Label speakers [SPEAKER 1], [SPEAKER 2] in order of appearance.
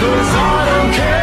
[SPEAKER 1] Cause I don't care.